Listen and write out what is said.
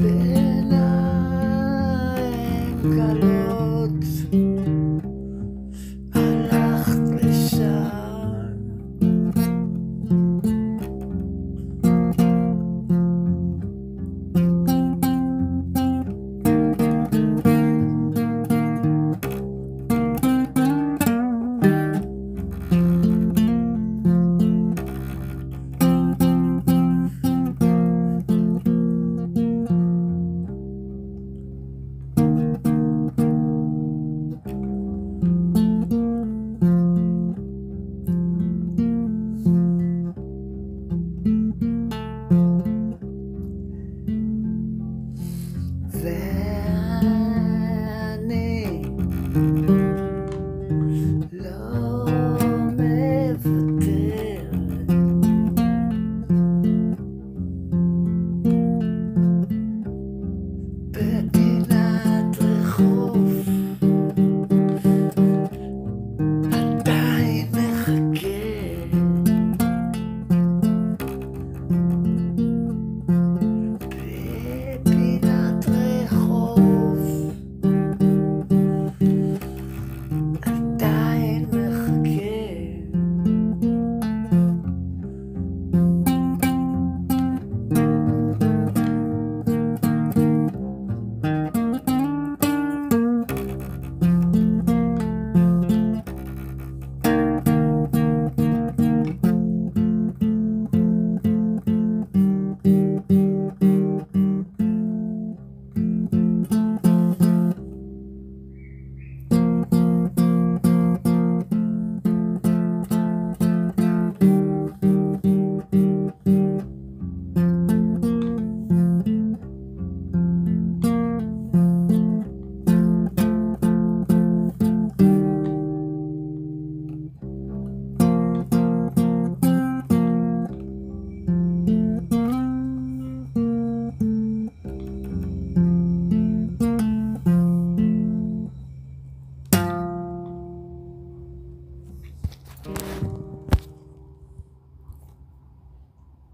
bed. love.